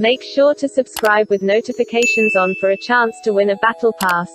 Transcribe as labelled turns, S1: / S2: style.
S1: Make sure to subscribe with notifications on for a chance to win a battle pass.